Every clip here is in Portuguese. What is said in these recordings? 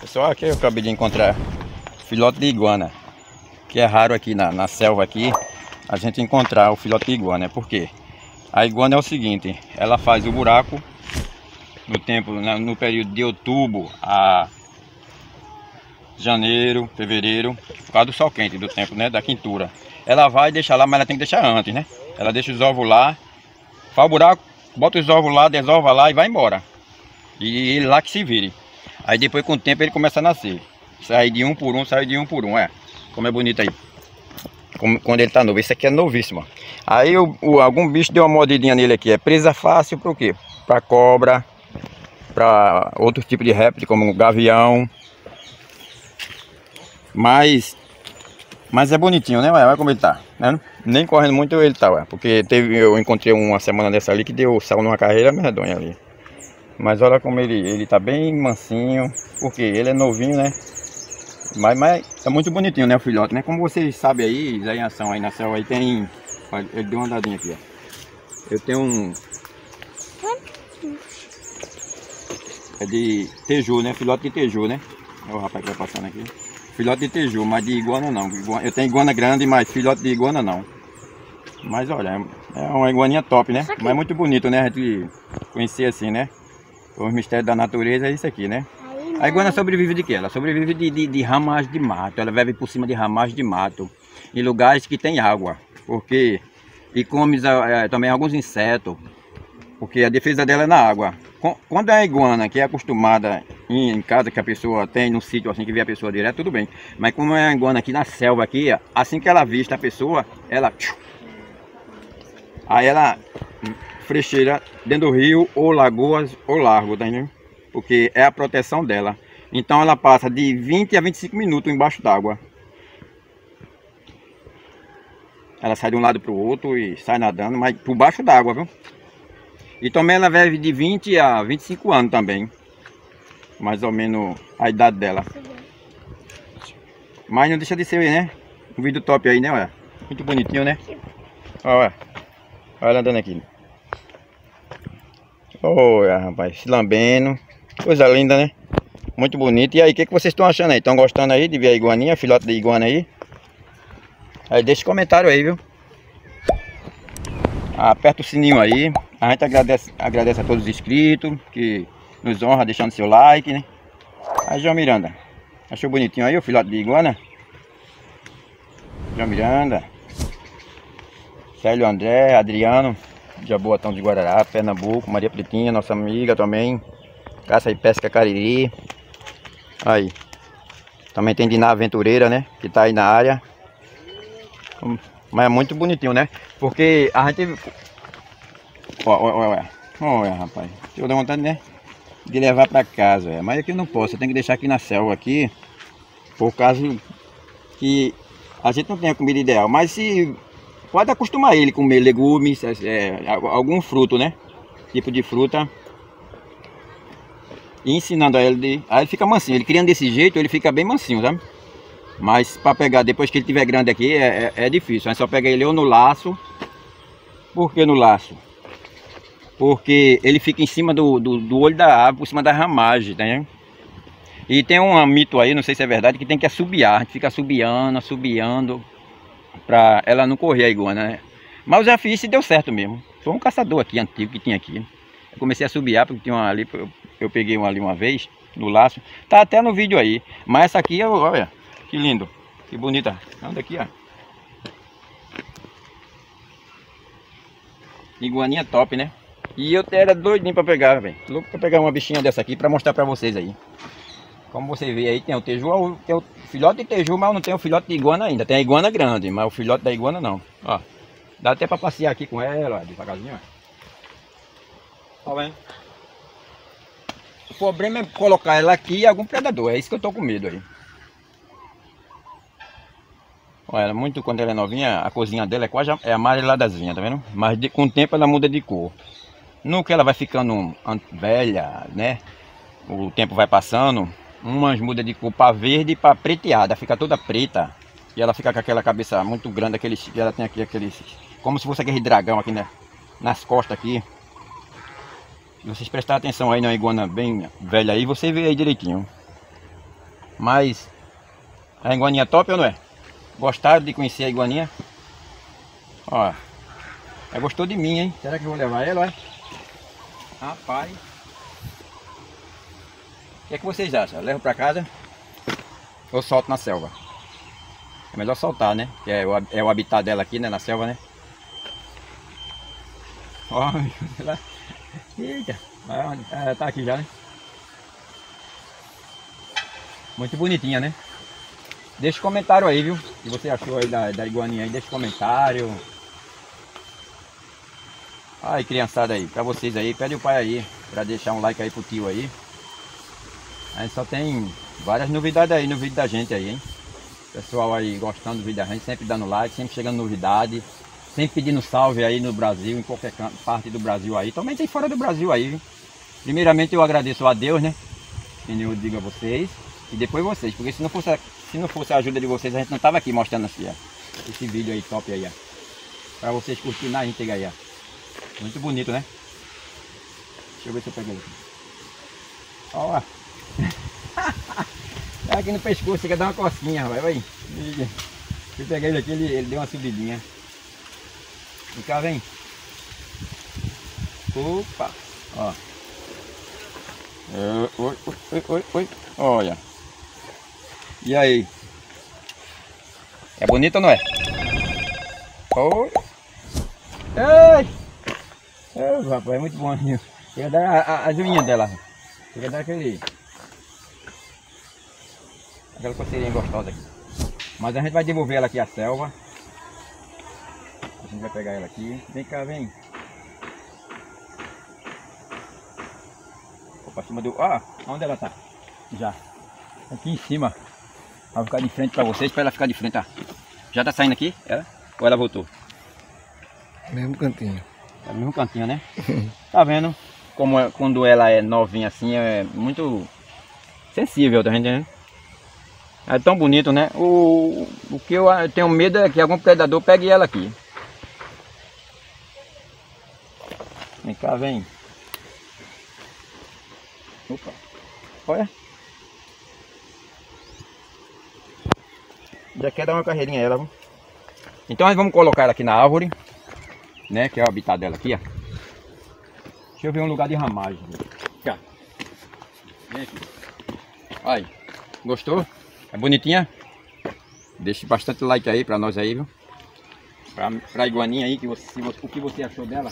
pessoal, aqui eu acabei de encontrar filhote de iguana. Que é raro aqui na, na selva aqui a gente encontrar o filhote de iguana. Por quê? A iguana é o seguinte, ela faz o buraco no tempo, no período de outubro a janeiro, fevereiro, por causa do sol quente, do tempo, né, da quintura. Ela vai deixar lá, mas ela tem que deixar antes, né? Ela deixa os ovos lá, faz o buraco, bota os ovos lá, desova lá e vai embora. E ele lá que se vire. Aí depois com o tempo ele começa a nascer. Sai de um por um, sai de um por um, é. Como é bonito aí. Como, quando ele tá novo. Esse aqui é novíssimo. Aí o, o, algum bicho deu uma mordidinha nele aqui. É presa fácil para o quê? Para cobra, para outro tipo de réptil, como gavião. Mas, mas é bonitinho, né? Olha como ele tá. Né? Nem correndo muito ele tá, ué. Porque teve, eu encontrei uma semana dessa ali que deu sal numa carreira medonha ali. Mas olha como ele, ele tá bem mansinho. Porque ele é novinho, né? Mas, mas é muito bonitinho, né, o filhote, né? Como vocês sabem aí, já em ação aí na selva aí tem... Olha, ele deu uma andadinha aqui, ó. Eu tenho um... É de teju, né? Filhote de teju, né? Olha o rapaz que vai passando aqui. Filhote de teju, mas de iguana não. Eu tenho iguana grande, mas filhote de iguana não. Mas olha, é uma iguaninha top, né? Mas é muito bonito, né? A gente conhecer assim, né? Os mistérios da natureza é isso aqui, né? A iguana sobrevive de quê? Ela sobrevive de, de, de ramagem de mato. Ela vive por cima de ramagem de mato. Em lugares que tem água. Porque... E come é, também alguns insetos. Porque a defesa dela é na água. Quando é a iguana que é acostumada em casa que a pessoa tem, no sítio assim que vê a pessoa direto, tudo bem. Mas como é a iguana aqui na selva aqui, assim que ela vista a pessoa, ela... Aí ela frecheira dentro do rio, ou lagoas, ou largo, tá entendendo? Porque é a proteção dela. Então ela passa de 20 a 25 minutos embaixo d'água. Ela sai de um lado para o outro e sai nadando, mas por baixo d'água, viu? E também ela vive de 20 a 25 anos também. Mais ou menos a idade dela. Mas não deixa de ser, né? Um vídeo top aí, né? Olha. Muito bonitinho, né? Olha. Olha ela andando aqui. Olha, rapaz, se lambendo. Coisa linda, né? Muito bonito. E aí, o que, que vocês estão achando aí? Estão gostando aí de ver a iguaninha, filhote de iguana aí? Aí deixa comentário aí, viu? Aperta o sininho aí. A gente agradece, agradece a todos os inscritos que nos honra deixando seu like, né? Aí, João Miranda. Achou bonitinho aí o filhote de iguana? João Miranda. Célio André, Adriano. Jaboatão de Guarará, Pernambuco, Maria Pretinha, nossa amiga também. Caça e pesca Cariri. Aí. Também tem Diná Aventureira, né? Que tá aí na área. Mas é muito bonitinho, né? Porque a gente... Olha, olha, olha. Olha, rapaz. Eu vontade, né? De levar pra casa, é. Mas aqui não posso. Eu tenho que deixar aqui na selva aqui. Por causa que a gente não tem a comida ideal. Mas se Pode acostumar ele a comer legumes, é, é, algum fruto, né? Tipo de fruta. E ensinando a ele, de, aí ele fica mansinho. Ele criando desse jeito, ele fica bem mansinho, sabe? Mas para pegar, depois que ele tiver grande aqui, é, é, é difícil. Aí só pega ele ou no laço. Por que no laço? Porque ele fica em cima do, do, do olho da árvore, por cima da ramagem, tá entendendo? E tem um mito aí, não sei se é verdade, que tem que assobiar. A gente fica assobiando, assobiando para ela não correr a iguana, né? Mas eu já fiz e deu certo mesmo. Foi um caçador aqui, antigo, que tinha aqui. Eu comecei a subiar, porque tinha uma ali, eu, eu peguei uma ali uma vez, no laço. Tá até no vídeo aí. Mas essa aqui, olha, que lindo. Que bonita. Anda aqui, ó. Iguaninha top, né? E eu era doidinho pra pegar, velho. Louco pra pegar uma bichinha dessa aqui pra mostrar pra vocês aí. Como você vê aí, tem o teju, tem o filhote de teju, mas não tem o filhote de iguana ainda. Tem a iguana grande, mas o filhote da iguana não. Ó, dá até para passear aqui com ela, ó, devagarzinho, ó. Tá vendo? O problema é colocar ela aqui e algum predador, é isso que eu tô com medo aí. Olha, muito quando ela é novinha, a cozinha dela é quase é amareladazinha, tá vendo? Mas de, com o tempo ela muda de cor. No que ela vai ficando velha, né? O tempo vai passando, umas muda de cor para verde e para preteada, fica toda preta. E ela fica com aquela cabeça muito grande, aquele, ela tem aqui aqueles, como se fosse aquele dragão aqui né, nas costas aqui. Se vocês prestarem atenção aí na iguana bem velha aí, você vê aí direitinho. Mas a iguaninha top ou não é? Gostaram de conhecer a iguaninha? Ó, é gostou de mim, hein? Será que eu vou levar ela, é? Rapaz. Que é que vocês acham? Eu levo pra casa ou solto na selva? É melhor soltar, né? Que é o, é o habitat dela aqui, né? Na selva, né? Ó. Eita, ela tá aqui já, né? Muito bonitinha, né? Deixa um comentário aí, viu? Que você achou aí da, da iguaninha aí, deixa um comentário. Aí, criançada aí, pra vocês aí, pede o pai aí, pra deixar um like aí pro tio aí. Aí só tem várias novidades aí no vídeo da gente aí, hein? Pessoal aí gostando do vídeo da gente, sempre dando like, sempre chegando novidade. Sempre pedindo salve aí no Brasil, em qualquer parte do Brasil aí. Também tem fora do Brasil aí, viu? Primeiramente eu agradeço a Deus, né? Que eu digo a vocês. E depois vocês, porque se não fosse, se não fosse a ajuda de vocês, a gente não tava aqui mostrando assim, ó, esse vídeo aí top aí, ó. Pra vocês curtirem na íntegra aí, ó. Muito bonito, né? Deixa eu ver se eu pego ele aqui. Ó. tá aqui no pescoço, quer dar uma cocinha, vai, vai. Eu peguei ele aqui, ele, ele deu uma subidinha. Vem cá, vem. Opa, ó. Oi, oi, oi, oi, olha. E aí? É bonito ou não é? Oi. Ei! É, rapaz, é muito bom. Quer dar a, a, as unhas dela. Quer dar aquele. Aquela coceirinha gostosa aqui. Mas a gente vai devolver ela aqui à selva. A gente vai pegar ela aqui. Vem cá, vem. Vou pra cima do. Ah, onde ela tá? Já. Aqui em cima. Vai ficar de frente pra vocês, pra ela ficar de frente, tá? Já tá saindo aqui? Ela? Ou ela voltou? Mesmo cantinho. É no mesmo cantinho, né? tá vendo? Como é, quando ela é novinha assim, é muito sensível, tá entendendo? É tão bonito, né? O, o que eu tenho medo é que algum predador pegue ela aqui. Vem cá, vem. Opa. Olha. Já quer dar uma carreirinha ela, viu? Então nós vamos colocar ela aqui na árvore né? Que é o habitat dela aqui, ó. Deixa eu ver um lugar de ramagem. Ó. Vem aqui. Aí. Gostou? É bonitinha? Deixe bastante like aí pra nós aí, viu? Pra, pra iguaninha aí, que você, o que você achou dela.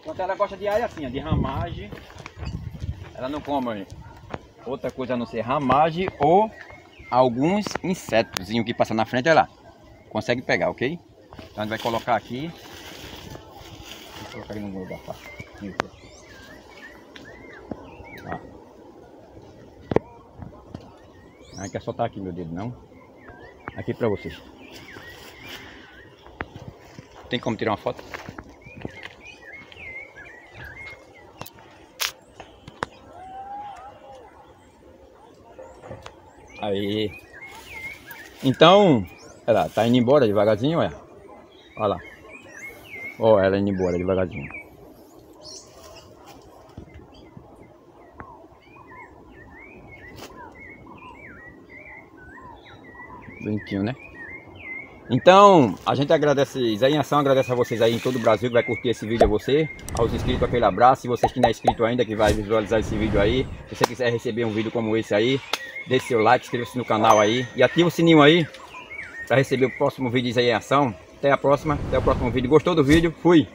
Enquanto ela gosta de área assim, ó, de ramagem. Ela não come outra coisa a não ser ramagem ou alguns insetos que passam na frente, ela consegue pegar, ok? Então a gente vai colocar aqui. Vou colocar aqui no lugar fácil. Isso. Tá. Não quer soltar aqui meu dedo não. Aqui pra vocês. Tem como tirar uma foto? Aí. Então, ela tá indo embora devagarzinho, olha. Olha lá. Ó, ela indo embora devagarzinho. Bonitinho, né? Então, a gente agradece, Zé em Ação agradece a vocês aí em todo o Brasil que vai curtir esse vídeo a você, aos inscritos, aquele abraço, e vocês que não é inscrito ainda, que vai visualizar esse vídeo aí, se você quiser receber um vídeo como esse aí, deixe seu like, inscreva-se no canal aí, e ativa o sininho aí, para receber o próximo vídeo de Zé em Ação, até a próxima, até o próximo vídeo. Gostou do vídeo? Fui!